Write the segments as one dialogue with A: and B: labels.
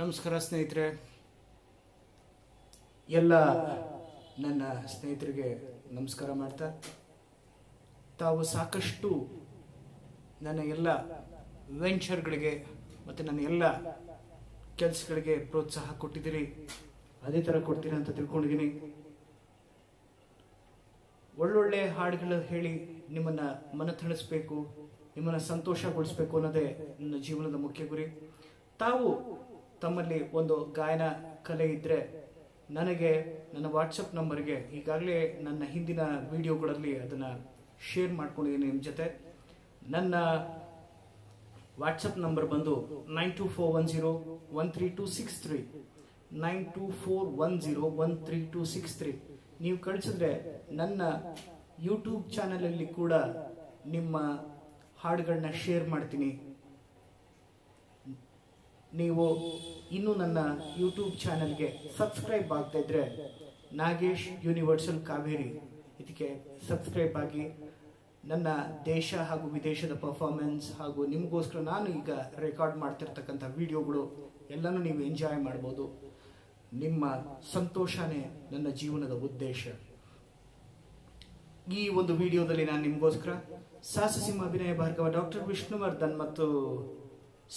A: ನಮಸ್ಕಾರ ಸ್ನೇಹಿತರೆ. ಎಲ್ಲ ನನ್ನ ಸ್ನೇಹಿತರಿಗೆ ನಮಸ್ಕಾರ ಮಾಡ್ತಾ, ತಾವು ಸಾಕಷ್ಟು ನನ್ನ ಎಲ್ಲ ವೆಂಚರ್ಗಳಿಗೆ ಮತ್ತು ನನ್ನ ಎಲ್ಲ ಕೆಲಸಗಳಿಗೆ ಪ್ರೋತ್ಸಾಹ ಕೊಟ್ಟಿದ್ದೀರಿ, ಅದೇ ಥರ ಕೊಡ್ತೀರಿ ಅಂತ ತಿಳ್ಕೊಂಡಿದ್ದೀನಿ. ಒಳ್ಳೊಳ್ಳೆ ಹಾಡುಗಳು ಹೇಳಿ ನಿಮ್ಮನ್ನ ಮನತಣಿಸ್ಬೇಕು ನಿಮ್ಮನ್ನು ಸಂತೋಷಗೊಳಿಸ್ಬೇಕು ಅನ್ನೋದೇ ನನ್ನ ಜೀವನದ ಮುಖ್ಯ ಗುರಿ. ತಾವು ತಮ್ಮಲ್ಲಿ ಒಂದು ಗಾಯನ ಕಲೆ ಇದ್ದರೆ ನನಗೆ, ನನ್ನ ವಾಟ್ಸಪ್ ನಂಬರ್ಗೆ ಈಗಾಗಲೇ ನನ್ನ ಹಿಂದಿನ ವಿಡಿಯೋಗಳಲ್ಲಿ ಅದನ್ನು ಶೇರ್ ಮಾಡ್ಕೊಂಡಿದ್ದೀನಿ ನಿಮ್ಮ ಜೊತೆ. ನನ್ನ ವಾಟ್ಸಪ್ ನಂಬರ್ ಬಂದು nine two four one zero one three two six three nine two four one zero one three two six three ನೀವು ಕಳಿಸಿದ್ರೆ ನನ್ನ ಯೂಟ್ಯೂಬ್ ಚಾನಲಲ್ಲಿ ಕೂಡ ನಿಮ್ಮ ಹಾಡುಗಳನ್ನ ಶೇರ್ ಮಾಡ್ತೀನಿ. ನೀವು ಇನ್ನೂ ನನ್ನ ಯೂಟ್ಯೂಬ್ ಚಾನಲ್ಗೆ ಸಬ್ಸ್ಕ್ರೈಬ್ ಆಗ್ತಾ ಇದ್ರೆ ನಾಗೇಶ್ ಯೂನಿವರ್ಸಲ್ ಕಾವೇರಿ ಇದಕ್ಕೆ ಸಬ್ಸ್ಕ್ರೈಬ್ ಆಗಿ. ನನ್ನ ದೇಶ ಹಾಗೂ ವಿದೇಶದ ಪರ್ಫಾರ್ಮೆನ್ಸ್ ಹಾಗೂ ನಿಮಗೋಸ್ಕರ ನಾನು ಈಗ ರೆಕಾರ್ಡ್ ಮಾಡ್ತಿರ್ತಕ್ಕಂಥ ವಿಡಿಯೋಗಳು ಎಲ್ಲನೂ ನೀವು ಎಂಜಾಯ್ ಮಾಡ್ಬೋದು. ನಿಮ್ಮ ಸಂತೋಷನೇ ನನ್ನ ಜೀವನದ ಉದ್ದೇಶ. ಈ ಒಂದು ವಿಡಿಯೋದಲ್ಲಿ ನಾನು ನಿಮಗೋಸ್ಕರ ಸಾಹಸಸಿಂಹ ಅಭಿನಯ ಭಾರ್ಗವ ಡಾಕ್ಟರ್ ವಿಷ್ಣುವರ್ಧನ್ ಮತ್ತು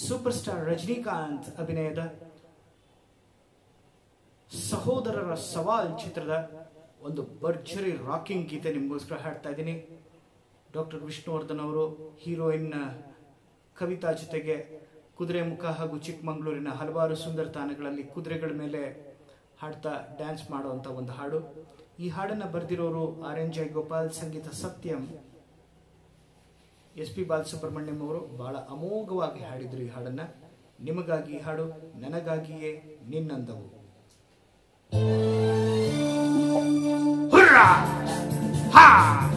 A: ಸೂಪರ್ ಸ್ಟಾರ್ ರಜನಿಕಾಂತ್ ಅಭಿನಯದ ಸಹೋದರರ ಸವಾಲ್ ಚಿತ್ರದ ಒಂದು ಭರ್ಜರಿ ರಾಕಿಂಗ್ ಗೀತೆ ನಿಮಗೋಸ್ಕರ ಹಾಡ್ತಾ ಇದ್ದೀನಿ. ಡಾಕ್ಟರ್ ವಿಷ್ಣುವರ್ಧನ್ ಅವರು ಹೀರೋಯಿನ್, ಕವಿತಾ ಜೊತೆಗೆ ಕುದುರೆ ಮುಖ ಹಾಗೂ ಚಿಕ್ಕಮಗಳೂರಿನ ಹಲವಾರು ಸುಂದರ ತಾಣಗಳಲ್ಲಿ ಕುದುರೆಗಳ ಮೇಲೆ ಹಾಡ್ತಾ ಡ್ಯಾನ್ಸ್ ಮಾಡುವಂಥ ಒಂದು ಹಾಡು. ಈ ಹಾಡನ್ನು ಬರೆದಿರೋರು ಆರ್ ಎನ್ ಜೈ ಗೋಪಾಲ್, ಸಂಗೀತ ಸತ್ಯಂ ಎಸ್ ಪಿ ಬಾಲಸುಬ್ರಹ್ಮಣ್ಯಂ ಅವರು ಬಹಳ ಅಮೋಘವಾಗಿ ಹಾಡಿದ್ರು ಈ ಹಾಡನ್ನ. ನಿಮಗಾಗಿ ಹಾಡು ನನಗಾಗಿಯೇ ನಿನ್ನಂದವು! ಹು,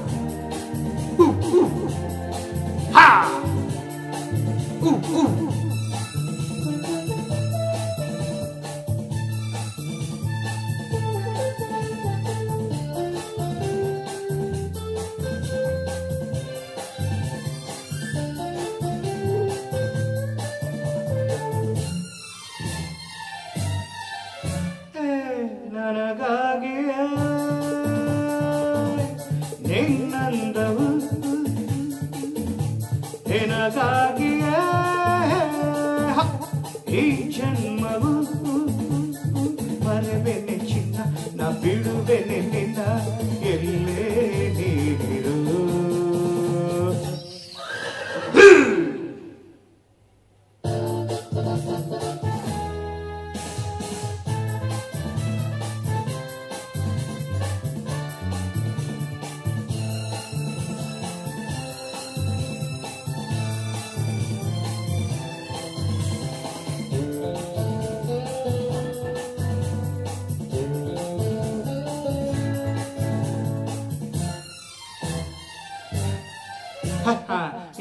A: ನಿನ್ನಂದವು. ನಿನಗಾಗಿಯೇ ಈ ಜನ್ಮವು ಮರವೆನೆ ಚಿನ್ನ ನಾ ಬಿಡುವೆನೆ ನಿನ್ನ.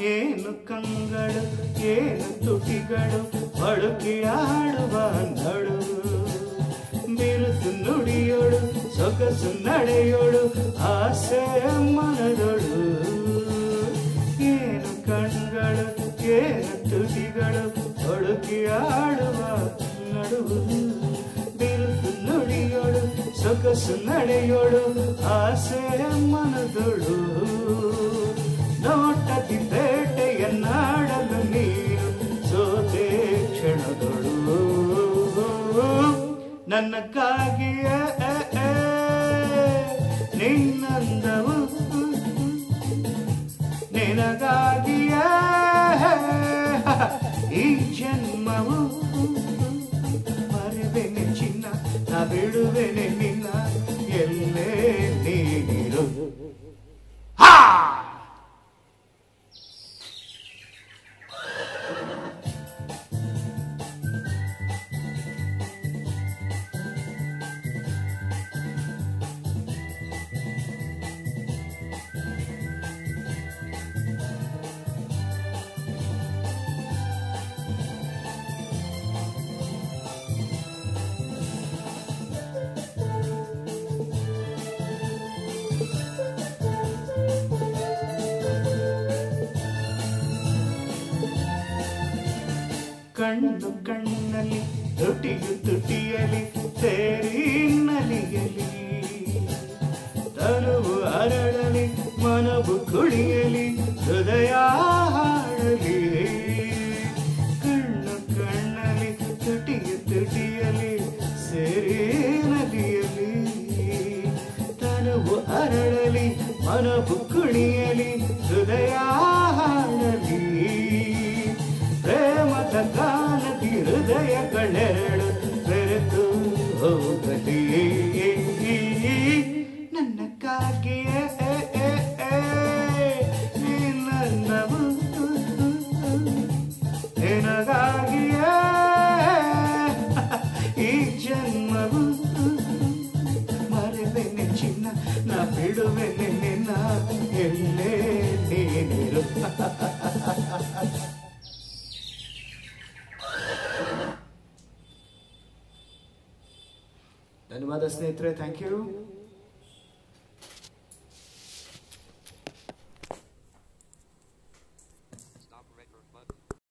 A: ಏನು ಕಂಗಳು ಏನು ತುಟಿಗಳು ಬಳುಕಿಯಾಡುವ ನಡುವು ಬಿರುಸು ನುಡಿಯೋಳು ಸೊಗಸು ನಡೆಯೋಳು ಆಸೆ ಮನದೊಳು ಏನು ಕಣ್ಗಳು ಏನು ತುಟಿಗಳು ಬಳುಕಿಯಾಡುವ ನಡುವು ಬಿರುಸು ನುಡಿಯೋಳು ಸೊಗಸು ನಡೆಯೋಳು ಆಸೆ ಮನದೊಳು ನೋಟದಿ ಬೇಟೆಯನ್ನಾಡಲು ನೀರು ಸೋತೆ ಕ್ಷಣಗಳು ನನ್ನಕ್ಕಾಗಿಯೇ ನಿನ್ನಂದವು ನಿನಗಾಗಿಯೇ ಈ ಜನ್ಮವು ಮರೆವೆನೆ ಚಿನ್ನ ಬಿಡುವೆನೆ ಕಣ್ಣು ಕಣ್ಣಲ್ಲಿ ತುಟಿಯು ತುಟಿಯಲಿ ಸೇರಿ ನಲಿಯಲಿ. ತನುವು ಅರಳಲಿ, ಮನವು ಕುಣಿಯಲಿ ಹೃದಯ ಹಾಡಲಿ ಕಣ್ಣು ಕಣ್ಣಲಿ ತುಟಿಯು ತುಟಿಯಲಿ ಸೇರಿ ನಲಿಯಲಿ. ತನುವು ಅರಳಲಿ, ಮನವು ಕುಣಿಯಲಿ ಹೃದಯ ಹೃದಯಗಳೆರಡು ಬೆರೆತು ಹೋಗಲಿ ಧನ್ಯವಾದ ಸ್ನೇಹಿತರೆ ಥ್ಯಾಂಕ್ ಯು